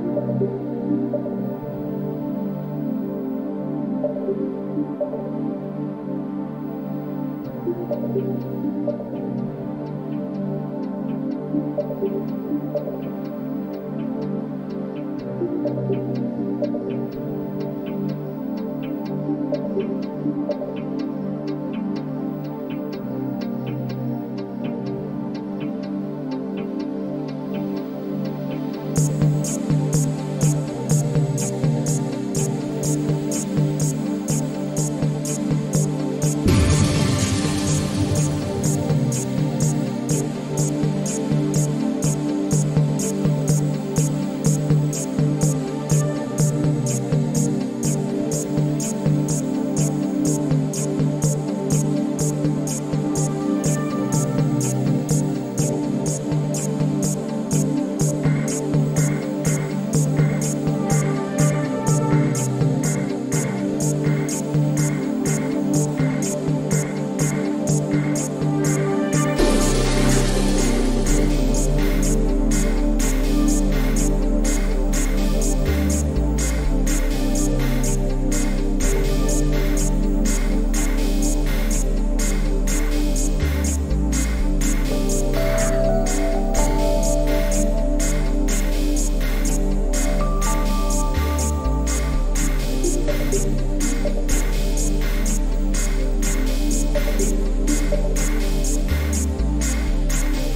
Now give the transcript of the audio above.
Música